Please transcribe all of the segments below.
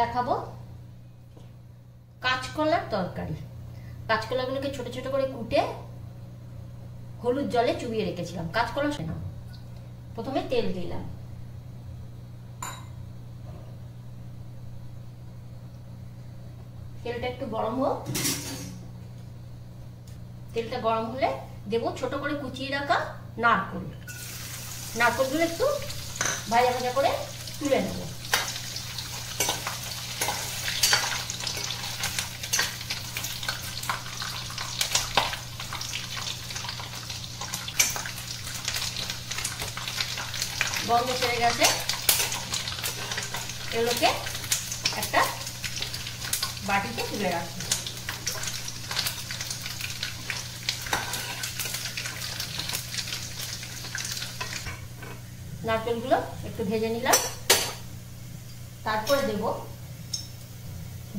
দেখাবো। কাঁচকলার তরকারি। কাঁচকলাগুলোকে ছোট ছোট করে কুটে হলুদ জলে চুবিয়ে রেখেছিলাম। কাঁচকলা সেনা প্রথমে তেল দিলাম। তেলটা একটু গরম হোক। তেলটা গরম হলে দেব ছোট করে কুচিয়ে রাখা নারকল। নারকলগুলো একটু ভাজা ভাজা করে তুলে নেব। গন্ধ ছেড়ে গেছে। এগুলোকে একটা বাটিতে তুলে রাখব নারকেলগুলো একটু ভেজে নিলাম। তারপরে দেব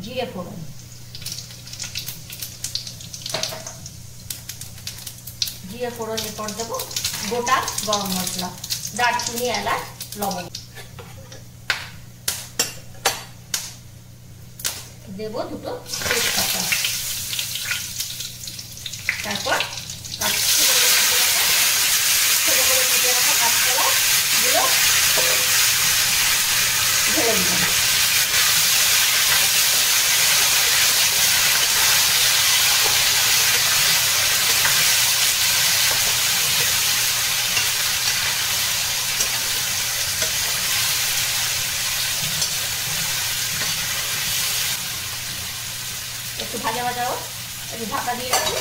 জিরে ফোড়ন। জিরে ফোড়নের পর দেবো গোটা গরম মশলা। দারচিনি এলাচ লবণ। দেব দুটো তেজপাতা। তারপর ছোটো করে কুটে রাখা কাঁচকলা গুলো ঢেলে দিলাম একটু ভাজা ভাজা হোক, একটু ঢাকা দিয়ে রাখি।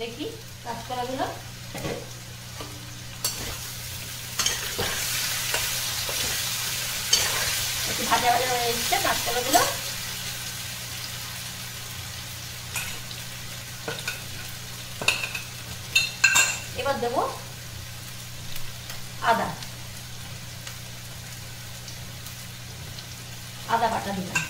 দেখি কাঁচকলাগুলো। একটু ভাজা ভাজা হয়ে এসছে কাঁচকলাগুলো। এবার দেবো আদা। আদা বাটা দিলাম।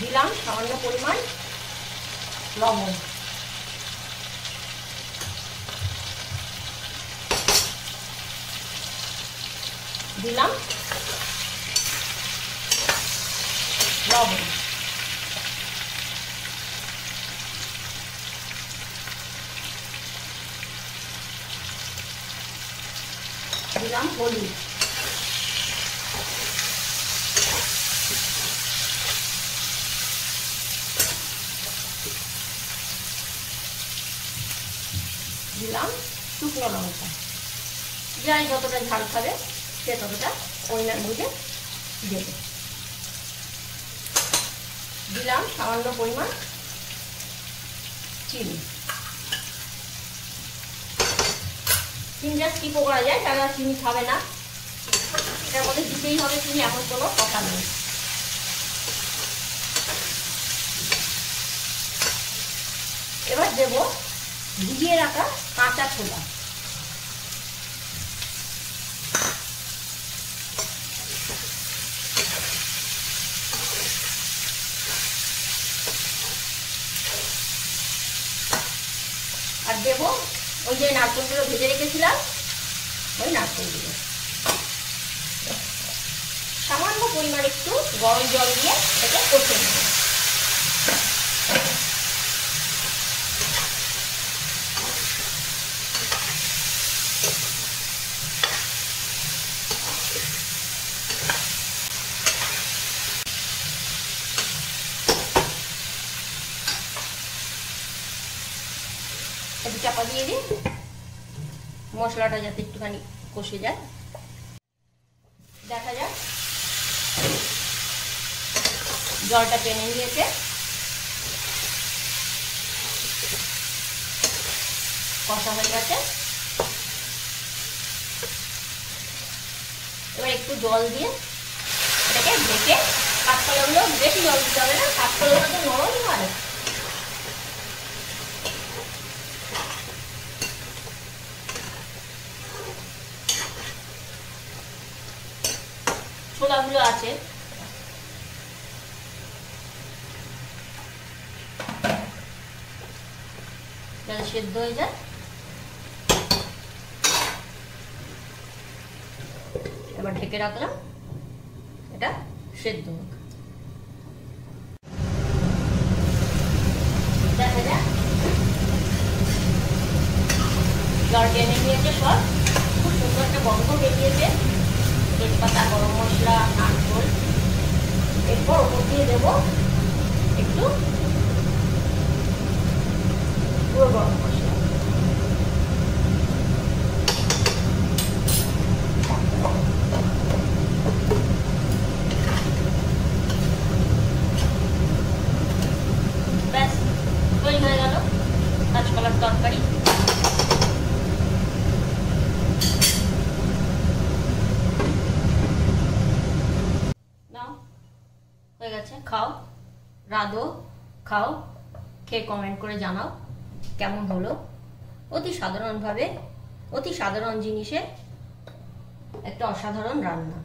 দিলাম সামান্য পরিমাণ লবণ। দিলাম লবণ। দিলাম হলুদ। দিলাম শুকনো লঙ্কা। যাই যতটা ঝাল খাবে, সে ততটা পরিমাণ বুঝে দেবে। দিলাম সামান্য পরিমাণ চিনি। চিনিটা স্কিপও করা যায় যারা চিনি খাবে না। এটার মধ্যে দিতেই হবে চিনি, এমন কোনো কথা নেই। এবার দেব ভিজিয়ে রাখা কাঁচা ছোলা। আর দেব ওই যে নারকেলগুলো ভেজে রেখেছিলাম, ওই নারকেলগুলো। সামান্য পরিমাণ একটু গরম জল দিয়ে এটা কষে নেব। একটু চাপা দিয়ে দিই। মশলাটা যাতে একটুখানি কষে যায়। দেখা যাক। জলটা টেনে নিয়েছে। কষা হয়ে গেছে। এবার একটু জল দিয়ে এটাকে ঢেকে কাঁচকলাগুলো বেশি জল দিতে হবে না, কাঁচকলাগুলো তো নরমই হয়। ছোলাগুলো আছে। সেদ্ধ হয়ে যায়। এবার ঢেকে রাখলাম। এটা সেদ্ধ হোক। দেখা যাক। জল টেনে নিয়েছে সব। খুব সুন্দর একটা গন্ধ বেরিয়েছে। তেজপাতা গরম মশলা নারকোল। এরপর ওপর দিয়ে দেবো একটু গুঁড়ো গরম মশলা ব্যাস তৈরি হয়ে গেল কাঁচকলার তরকারি নাও হয়ে গেছে খাও, রাধো, খাও, খেয়ে কমেন্ট করে জানাও কেমন হলো। অতি সাধারণভাবে, অতি সাধারণ জিনিসে একটা অসাধারণ রান্না।